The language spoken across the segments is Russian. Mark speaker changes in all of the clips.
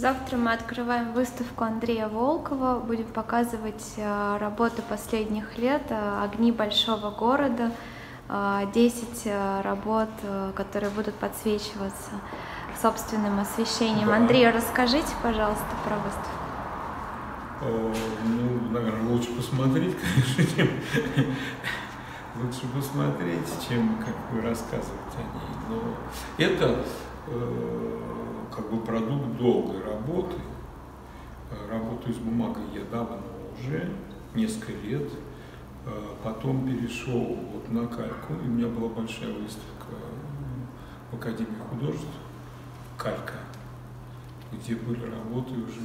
Speaker 1: Завтра мы открываем выставку Андрея Волкова, будем показывать э, работы последних лет э, «Огни большого города», 10 э, работ, которые будут подсвечиваться собственным освещением. Андрей, расскажите, пожалуйста, про выставку.
Speaker 2: Ну, наверное, лучше посмотреть, конечно, чем лучше посмотреть, чем как бы рассказывать о ней. Но это как бы продукт долгой работы. Э, работаю с бумагой я давно уже, несколько лет. Э, потом перешел вот на кальку, и у меня была большая выставка в Академии художеств «Калька», где были работы уже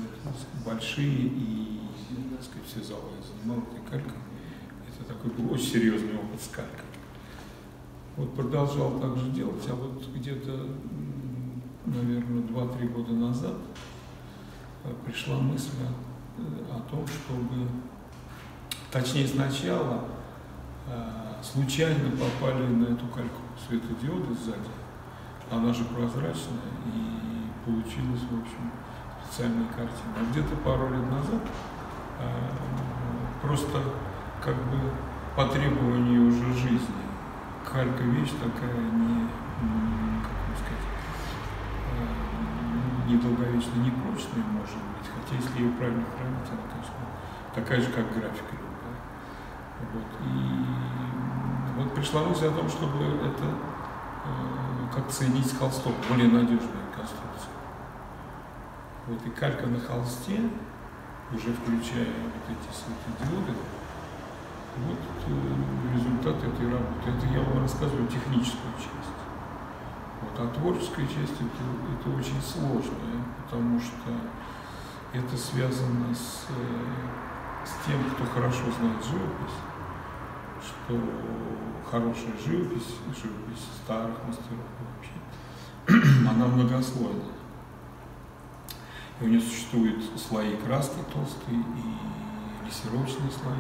Speaker 2: большие, и так сказать, все залы я занимал этой калькой. Это такой был очень серьезный опыт с калькой. Вот продолжал также делать, а вот где-то наверное, 2-3 года назад э, пришла мысль о, том, чтобы, точнее сначала э, случайно попали на эту кальку светодиоды сзади, она же прозрачная, и получилась, в общем, специальная картина. А где-то пару лет назад э, просто как бы по требованию уже жизни, калька вещь такая не, недолговечная, не прочная может быть, хотя если ее правильно хранить, она, конечно, такая же, как графика любая. Вот. И вот пришла мысль о том, чтобы это э, как соединить с холстом, более надежная конструкция. Вот и калька на холсте, уже включая вот эти светодиоды, вот э, результат этой работы. Это я вам рассказываю техническую часть. А творческая часть это, это очень сложная, потому что это связано с, э, с тем, кто хорошо знает живопись, что хорошая живопись, живопись старых мастеров вообще, она многослойная. И у нее существуют слои краски толстые и лессировочные слои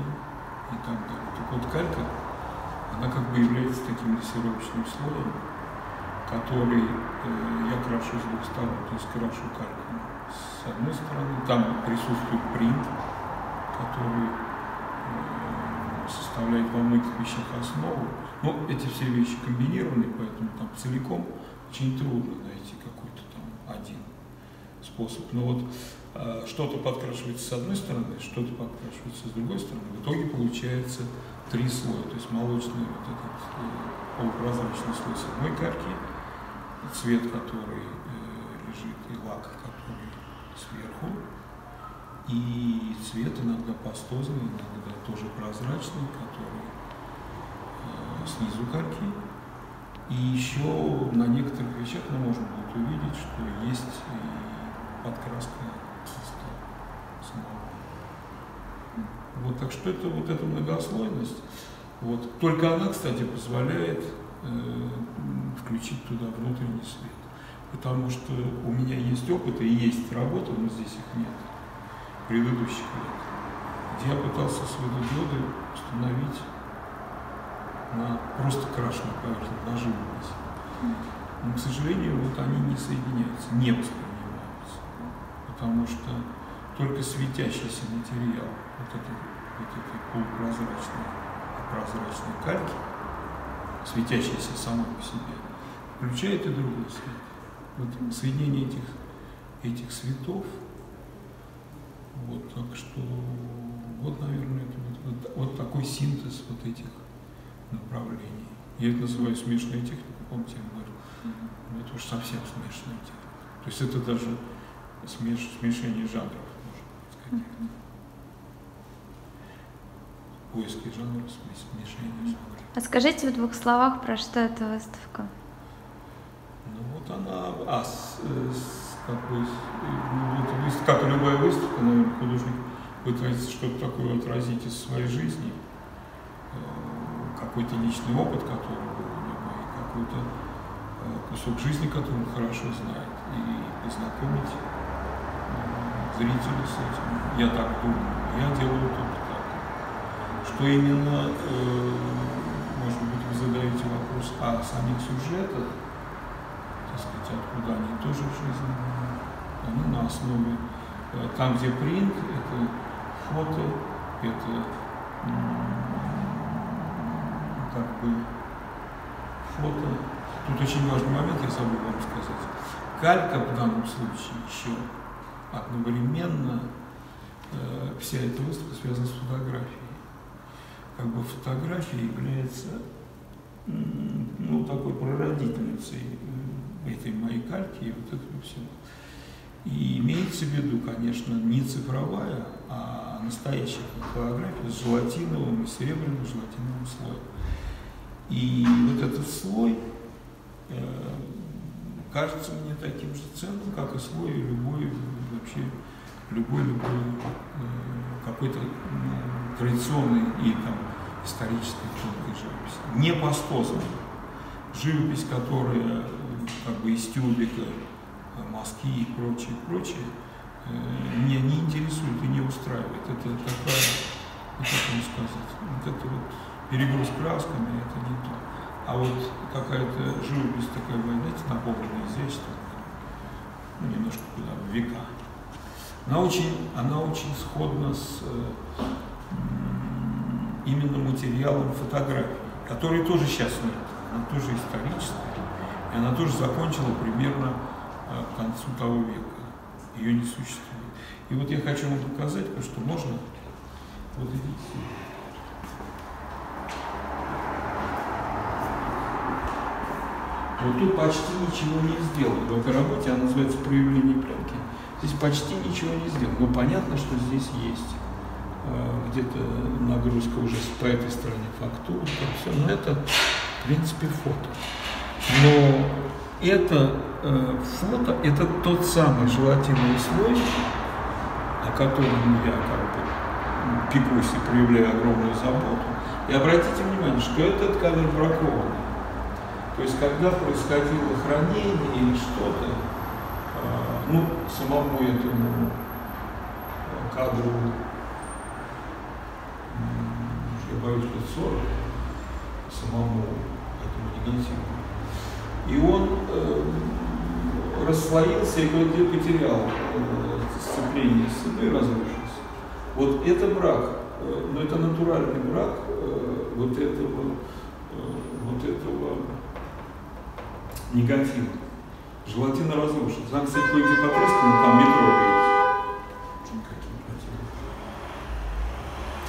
Speaker 2: и так далее. Так вот калька, она как бы является таким лессировочным слоем, который э, я крашу с двух сторон, то есть крашу кальком с одной стороны, там присутствует принт, который э, составляет во многих вещах основу. Но эти все вещи комбинированы, поэтому там целиком очень трудно найти какой-то там один способ. Но вот э, что-то подкрашивается с одной стороны, что-то подкрашивается с другой стороны. В итоге получается три слоя, то есть молочный вот этот э, полупрозрачный слой с одной карки, цвет, который э, лежит, и лак, который сверху, и цвет иногда пастозный, иногда тоже прозрачный, который э, снизу карки. И еще на некоторых вещах мы можем будет увидеть, что есть и подкраска самого. Вот, так что это вот эта многослойность. Вот. Только она, кстати, позволяет включить туда внутренний свет. Потому что у меня есть опыт и есть работа, но здесь их нет, предыдущих лет, где я пытался светодиоды установить на просто крашеную поверхность, на живопись. Но, к сожалению, вот они не соединяются, не воспринимаются. Потому что только светящийся материал вот этой, вот этой полупрозрачной прозрачной кальки, светящейся самой по себе, включает и другой свет. Вот соединение этих, этих светов, вот так что, вот, наверное, это вот, вот, вот такой синтез вот этих направлений. Я это называю смешанной техникой, помните, я говорил, ну, это уж совсем смешанная техника. То есть это даже смеш, смешение жанров, можно сказать. Поиски жанров, смешение жанров.
Speaker 1: А скажите в двух словах, про что эта выставка?
Speaker 2: Ну вот она, а с, с какой, ну, вот, как и любая выставка, наверное, художник пытается что-то такое отразить из своей жизни, э, какой-то личный опыт, который был у него, и какой-то э, кусок жизни, который он хорошо знает, и познакомить э, зрителей с этим. Я так думаю, я делаю только так. Что именно, может быть, вы задаете вопрос о самих сюжетах, так сказать, откуда они тоже в жизни, они на основе, э, там, где принт, это фото, это как бы фото. Тут очень важный момент, я забыл вам сказать. Калька в данном случае еще одновременно э, вся эта выставка связана с фотографией. Как бы фотография является ну, такой прародительницей этой моей кальки и вот этого всего. И имеется в виду, конечно, не цифровая, а настоящая фотография с желатиновым и серебряным желатиновым слоем. И вот этот слой э, кажется мне таким же ценным, как и слой любой вообще любой любой э, какой-то ну, традиционный и там исторической тонкой живописи. Не пастозной. Живопись, которая как бы из тюбика, э, мазки и прочее, прочее, э, меня не интересует и не устраивает. Это такая, как вам сказать, вот это вот перегруз красками, это не то. А вот какая-то живопись такая, знаете, наполненная изяществом, ну, немножко куда, века. Она очень, она очень сходна с именно материалом фотографии, который тоже сейчас нет, она тоже историческая, и она тоже закончила примерно э, к концу того века. Ее не существует. И вот я хочу вам показать, что можно. Вот идите. Вот тут почти ничего не сделано. В этой работе она называется «Проявление пленки». Здесь почти ничего не сделано. Но понятно, что здесь есть э, где-то нагрузка уже по этой стороне фактур, все. Но это, в принципе, фото. Но это э, фото, это тот самый желатиновый слой, о котором я как бы пекусь и проявляю огромную заботу. И обратите внимание, что этот кадр бракован. То есть, когда происходило хранение или что-то, э, ну, самому этому кадру, я боюсь, лет 40, самому этому негативу, и он э, расслоился и кое-где потерял э, сцепление с собой разрушился. Вот это брак, э, но это натуральный брак э, вот этого, э, вот этого негатива. Желатина разрушен. Там, кстати, кое-где потрескано, там метро видите.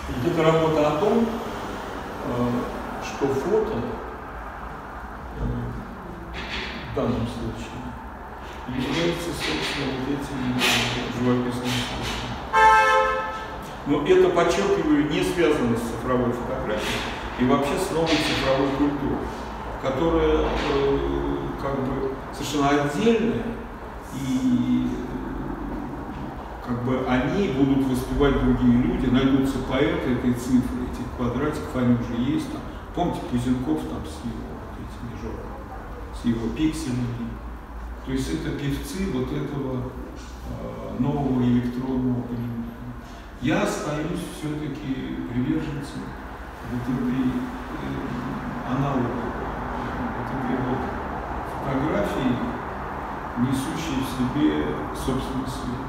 Speaker 2: Вот эта работа о том, э, что фото в данном случае является, собственно, вот этим живописным искусством. Но это, подчеркиваю, не связано с цифровой фотографией и вообще с новой цифровой культурой, которая э, как бы совершенно отдельная, и как бы они будут воспевать другие люди, найдутся поэты этой цифры, этих квадратиков, они уже есть. Там. Помните, Пузенков там с его вот этими с его пикселями. То есть это певцы вот этого э, нового электронного понимания. Я остаюсь все-таки приверженцем вот этой э, аналога, вот этой вот фотографии, несущей в себе собственный свет.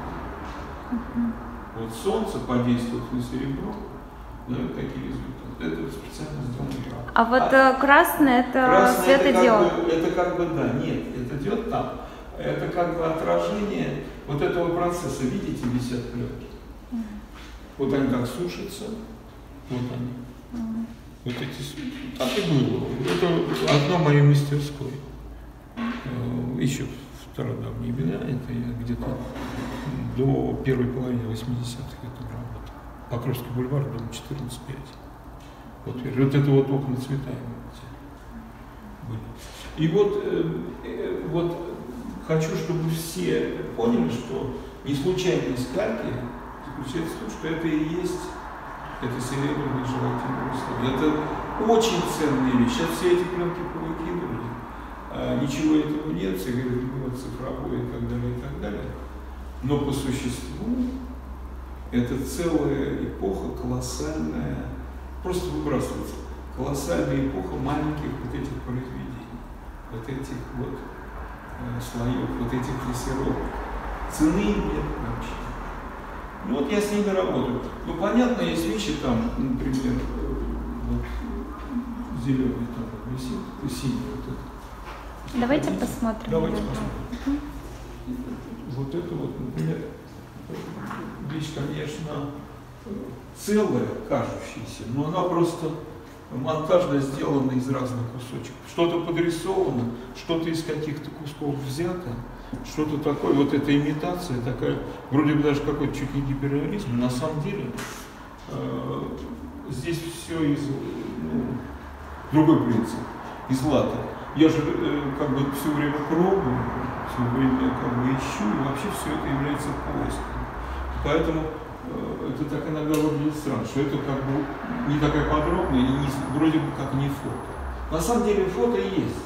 Speaker 2: Вот солнце подействует на серебро, дает такие результаты это специально сделанный кран.
Speaker 1: А вот а, красный это красный светодиод?
Speaker 2: Это как, бы, это как бы, да, нет, это диод там. Это как бы отражение вот этого процесса. Видите, висят пленки. Вот они как сушатся, вот они. Вот эти, так и было. Это одно мое мастерское. Mm. Еще в стародавние времена, это я где-то до первой половины 80-х это работал. Покровский бульвар, дом 14-5. Вот, вот это вот окна цвета были. И вот, э, э, вот хочу, чтобы все поняли, что не случайность кальки заключается в том, что это и есть это серебряный желательный слой. Это очень ценные вещи. Сейчас все эти пленки повыкидывали. А, ничего этого нет, было цифровое и так далее, и так далее. Но по существу это целая эпоха колоссальная просто выбрасывается. Колоссальная эпоха маленьких вот этих произведений, вот этих вот э, слоев, вот этих дрессировок. цены нет вообще. Ну вот я с ними работаю. Ну понятно, есть вещи там, например, вот зеленый там висит, синий вот это.
Speaker 1: Давайте посмотрим.
Speaker 2: Давайте посмотрим. Вот это вот, например, вещь, конечно, целая, кажущаяся, но она просто монтажно сделана из разных кусочков. Что-то подрисовано, что-то из каких-то кусков взято, что-то такое, вот эта имитация такая, вроде бы даже какой-то чуть не гиперреализм, на самом деле э, здесь все из, ну, другой принцип, из лата. Я же э, как бы все время пробую, все время как бы ищу, и вообще все это является поиском. Поэтому это так иногда выглядит странно, что это как бы не такая подробная и не, вроде бы как не фото. На самом деле фото есть здесь.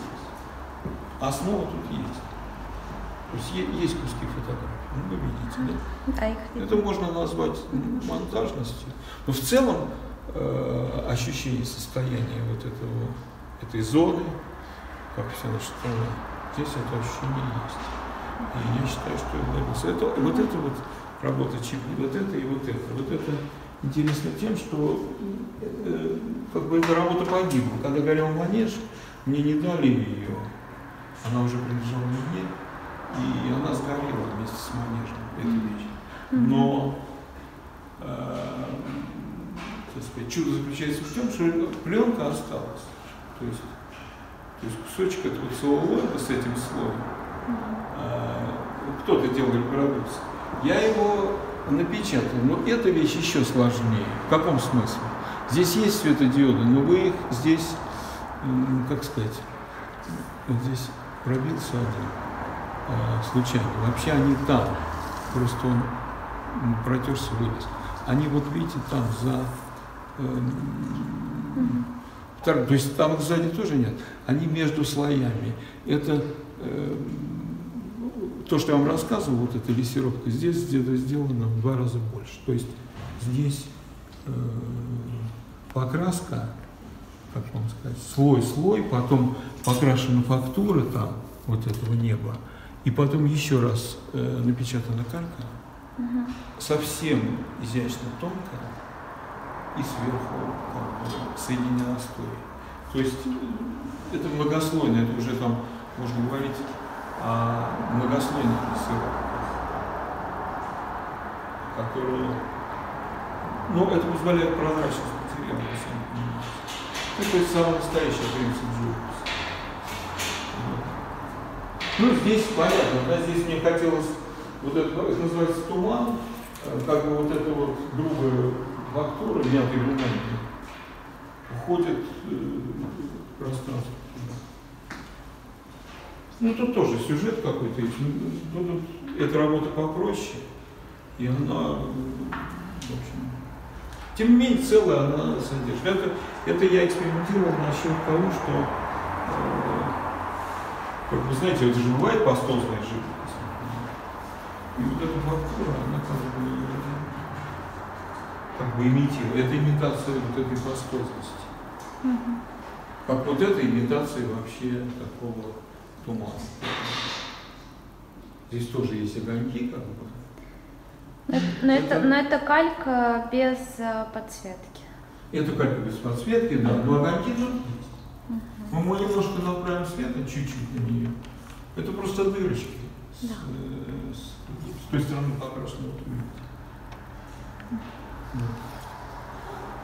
Speaker 2: Основа тут есть. То есть есть куски фотографий, ну, вы видите, да?
Speaker 1: А их
Speaker 2: Это можно назвать монтажностью. Но в целом э, ощущение состояния вот этого, этой зоны, как все страна, здесь это ощущение есть. И я считаю, что. Это, вот это вот работа Чипли, вот это и вот это. Вот это интересно тем, что э, как бы эта работа погибла. Когда горел манеж, мне не дали ее, она уже принадлежала мне, и она сгорела вместе с манежем, эта вещь. Но э, так сказать, чудо заключается в том, что пленка осталась. То есть, то есть кусочек этого целлулоида с этим слоем, э, кто-то делал репродукцию, я его напечатал, но эта вещь еще сложнее. В каком смысле? Здесь есть светодиоды, но вы их здесь, как сказать, вот здесь пробился один а, случайно. Вообще они там, просто он протерся, вылез. Они вот видите там за... Э, то есть там сзади тоже нет. Они между слоями. Это э, то, что я вам рассказывал, вот эта лессировка, здесь где-то сделано в два раза больше. То есть здесь э, покраска, как вам сказать, слой-слой, потом покрашена фактура там, вот этого неба, и потом еще раз э, напечатана карта, угу. совсем изящно тонкая, и сверху бы, соединена стоей. То есть это многослойно, это уже там можно говорить о многослойных лессировках, которые, ну, это позволяет прозрачность материала, вы сами понимаете. Ну, то есть самый настоящий принцип живописи. Ну, здесь понятно, да, здесь мне хотелось, вот это, это называется туман, э, как бы вот эта вот грубая фактура, мятый элементы, уходит э, в пространство. Ну, тут тоже сюжет какой-то есть. Ну, тут эта работа попроще, и она, в общем, тем не менее, целая она содержит. Это, это я экспериментировал насчет того, что э, как вы знаете, это же бывает пастозная жидкость. И вот эта фактура, она как бы, как бы имитирует. Это имитация вот этой пастозности. Угу. Как вот эта имитация вообще такого тумана. Здесь тоже есть огоньки, как бы.
Speaker 1: Но, но, это, но это калька без э, подсветки.
Speaker 2: Это калька без подсветки, да, но огоньки тут есть. Но мы немножко направим свет, чуть-чуть на нее. Это просто дырочки. Да. С, э, с, с той стороны покрашено вот видите.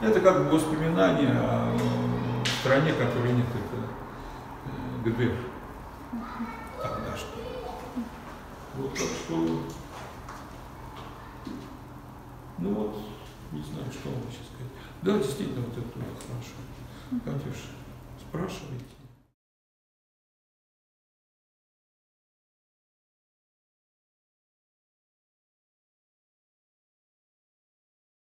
Speaker 2: Это как бы воспоминание о стране, которой нет, это э, тогда что. Вот так что, ну вот, не знаю, что вам сейчас сказать. Да, действительно, вот это было хорошо. Катюша, спрашивайте.